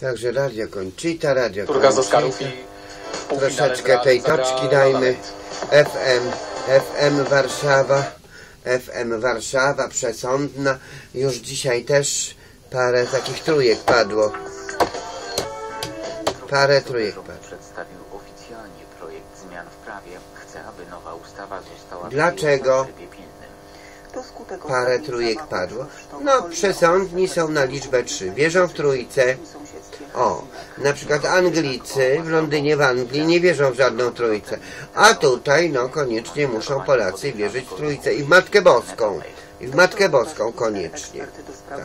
Także radio Conchita, radio Turka z Oscarów i Troszeczkę tej toczki dajmy. FM, FM Warszawa, FM Warszawa, przesądna. Już dzisiaj też parę takich trójek padło. Parę trójek padło. przedstawił oficjalnie projekt zmian w prawie. Chce, aby nowa ustawa została Dlaczego? Parę trójek padło. No, przesądni są na liczbę trzy. Wierzą w trójcę. O, na przykład Anglicy w Londynie, w Anglii nie wierzą w żadną trójcę. A tutaj, no koniecznie muszą Polacy wierzyć w trójcę i w Matkę Boską. I w Matkę Boską koniecznie. Tak.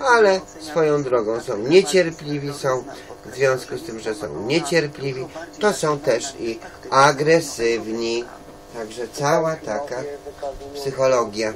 Ale swoją drogą są niecierpliwi, są w związku z tym, że są niecierpliwi, to są też i agresywni. Także cała taka psychologia.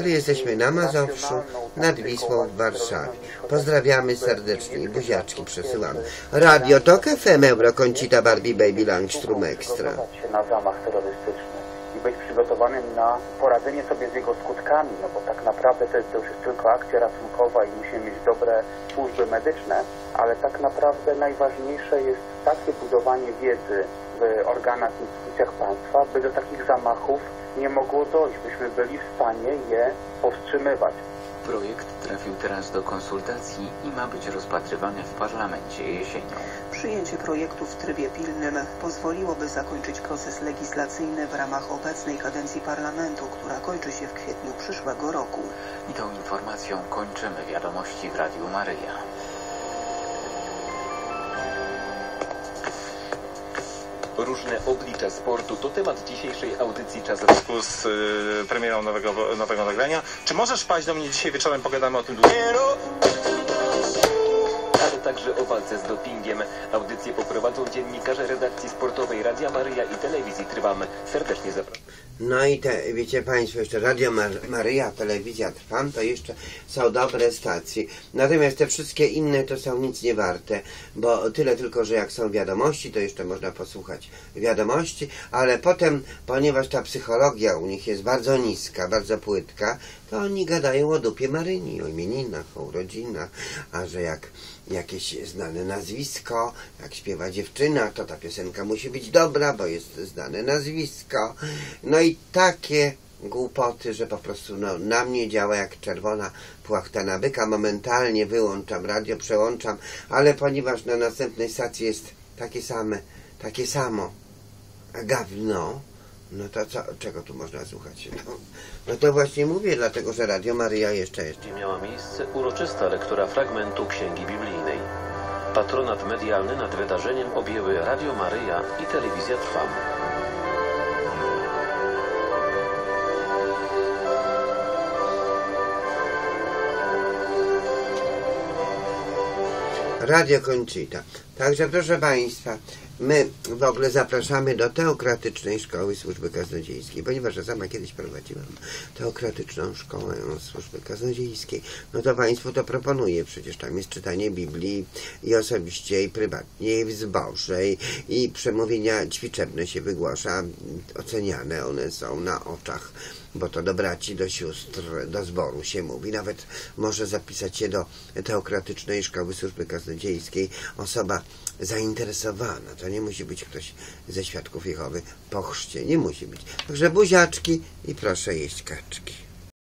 Gdy jesteśmy na Mazowszu, nad Wisłą w Warszawie. Pozdrawiamy serdecznie i buziaczki przesyłamy. Radio Tok FM Eurokącita Barbie Baby Langstrom Extra. na zamach terrorystyczny i być przygotowanym na poradzenie sobie z jego skutkami, no bo tak naprawdę to, jest, to już tylko akcja ratunkowa i musimy mieć dobre służby medyczne, ale tak naprawdę najważniejsze jest takie budowanie wiedzy w organach i instytucjach państwa, by do takich zamachów nie mogło dojść, byśmy byli w stanie je powstrzymywać. Projekt trafił teraz do konsultacji i ma być rozpatrywany w parlamencie jesienią. Przyjęcie projektu w trybie pilnym pozwoliłoby zakończyć proces legislacyjny w ramach obecnej kadencji parlamentu, która kończy się w kwietniu przyszłego roku. I tą informacją kończymy wiadomości w Radiu Maryja. Różne oblicza sportu to temat dzisiejszej audycji Czas w związku z y, premierą nowego, nowego nagrania. Czy możesz wpaść do mnie dzisiaj wieczorem, pogadamy o tym dłużej? Ale także o walce z dopingiem. Audycję poprowadzą dziennikarze redakcji sportowej Radia Maryja i telewizji Trwam. Serdecznie zapraszam. No i te, wiecie Państwo, jeszcze Radio Mar- Maryja, Telewizja Trwam, to jeszcze są dobre stacje. Natomiast te wszystkie inne to są nic nie warte, bo tyle tylko, że jak są wiadomości, to jeszcze można posłuchać wiadomości, ale potem, ponieważ ta psychologia u nich jest bardzo niska, bardzo płytka, to oni gadają o dupie Maryni, o imieninach, o urodzinach, a że jak jakieś znane nazwisko, jak śpiewa dziewczyna, to ta piosenka musi być dobra, bo jest znane nazwisko. No i takie głupoty, że po prostu no, na mnie działa jak czerwona płachta na byka. Momentalnie wyłączam radio, przełączam, ale ponieważ na następnej stacji jest takie same, takie samo gawno, no to co, czego tu można słuchać? No, no to właśnie mówię, dlatego że Radio Maryja jeszcze jest. miała miejsce uroczysta lektura fragmentu Księgi Biblijnej. Patronat medialny nad wydarzeniem objęły Radio Maryja i Telewizja Trwam. Radio Conchita. Także proszę Państwa, my w ogóle zapraszamy do Teokratycznej Szkoły Służby Kaznodziejskiej, ponieważ ja sama kiedyś prowadziłam Teokratyczną Szkołę Służby Kaznodziejskiej. No to Państwu to proponuję, przecież tam jest czytanie Biblii i osobiście, i prywatnie, i w zborze, i, przemówienia ćwiczebne się wygłasza, oceniane one są na oczach bo to do braci, do sióstr, do zboru się mówi. Nawet może zapisać się do Teokratycznej Szkoły Służby Kaznodziejskiej osoba zainteresowana. To nie musi być ktoś ze Świadków Jehowy po chrzcie. Nie musi być. Także buziaczki i proszę jeść kaczki.